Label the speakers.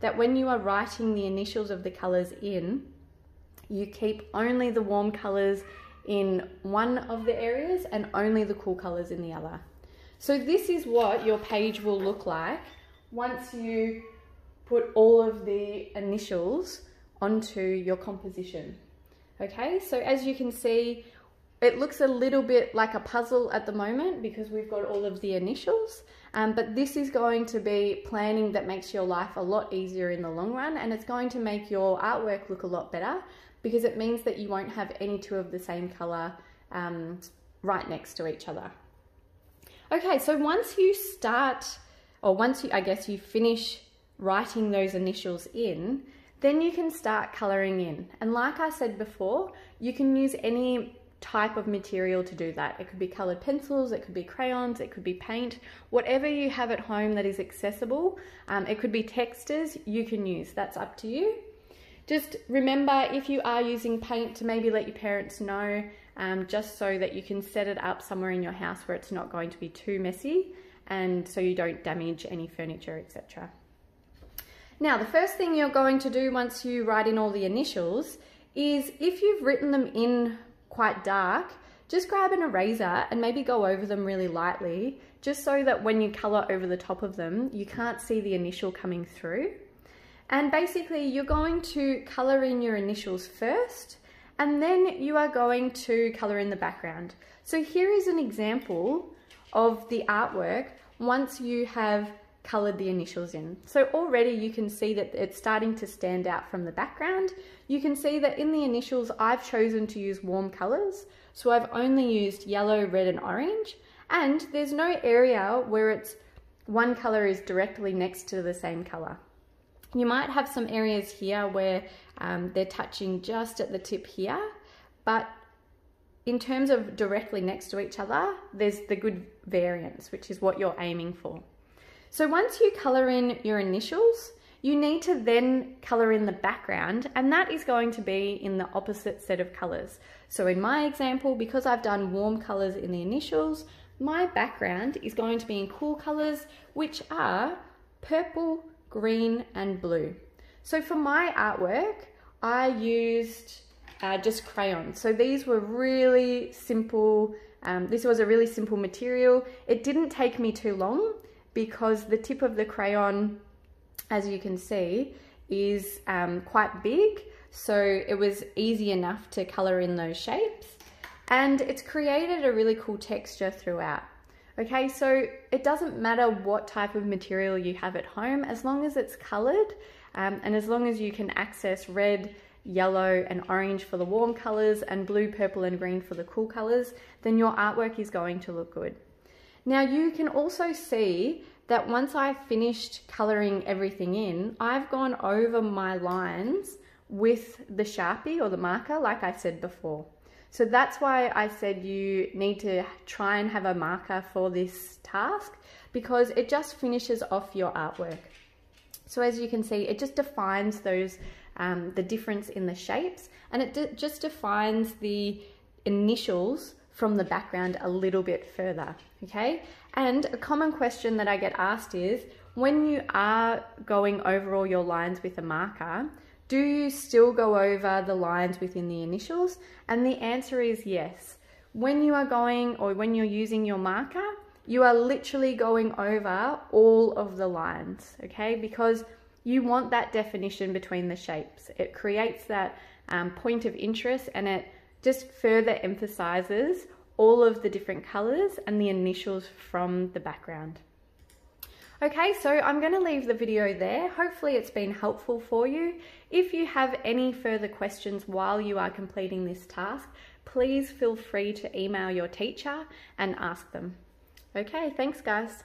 Speaker 1: that when you are writing the initials of the colors in, you keep only the warm colors in one of the areas and only the cool colors in the other. So this is what your page will look like once you put all of the initials onto your composition. Okay, so as you can see, it looks a little bit like a puzzle at the moment because we've got all of the initials, um, but this is going to be planning that makes your life a lot easier in the long run and it's going to make your artwork look a lot better because it means that you won't have any two of the same color um, right next to each other. Okay, so once you start, or once you, I guess you finish writing those initials in, then you can start coloring in. And like I said before, you can use any type of material to do that. It could be colored pencils, it could be crayons, it could be paint, whatever you have at home that is accessible. Um, it could be textures you can use, that's up to you. Just remember if you are using paint to maybe let your parents know um, just so that you can set it up somewhere in your house where it's not going to be too messy and so you don't damage any furniture, etc. Now, the first thing you're going to do once you write in all the initials is if you've written them in quite dark, just grab an eraser and maybe go over them really lightly, just so that when you color over the top of them, you can't see the initial coming through. And basically you're going to color in your initials first, and then you are going to color in the background. So here is an example of the artwork once you have colored the initials in. So already you can see that it's starting to stand out from the background. You can see that in the initials, I've chosen to use warm colors. So I've only used yellow, red, and orange. And there's no area where it's one color is directly next to the same color. You might have some areas here where um, they're touching just at the tip here, but in terms of directly next to each other, there's the good variance, which is what you're aiming for. So once you color in your initials, you need to then color in the background and that is going to be in the opposite set of colors. So in my example, because I've done warm colors in the initials, my background is going to be in cool colors, which are purple, green and blue. So for my artwork, I used uh, just crayons. So these were really simple, um, this was a really simple material. It didn't take me too long because the tip of the crayon, as you can see, is um, quite big. So it was easy enough to color in those shapes. And it's created a really cool texture throughout. Okay, so it doesn't matter what type of material you have at home, as long as it's colored um, and as long as you can access red, yellow and orange for the warm colors and blue, purple and green for the cool colors, then your artwork is going to look good. Now you can also see that once I've finished coloring everything in, I've gone over my lines with the Sharpie or the marker like I said before. So that's why I said you need to try and have a marker for this task because it just finishes off your artwork. So as you can see, it just defines those um, the difference in the shapes and it just defines the initials from the background a little bit further, okay? And a common question that I get asked is, when you are going over all your lines with a marker, do you still go over the lines within the initials? And the answer is yes. When you are going or when you're using your marker, you are literally going over all of the lines, okay? Because you want that definition between the shapes. It creates that um, point of interest and it just further emphasizes all of the different colors and the initials from the background. Okay, so I'm going to leave the video there. Hopefully it's been helpful for you. If you have any further questions while you are completing this task, please feel free to email your teacher and ask them. Okay, thanks guys.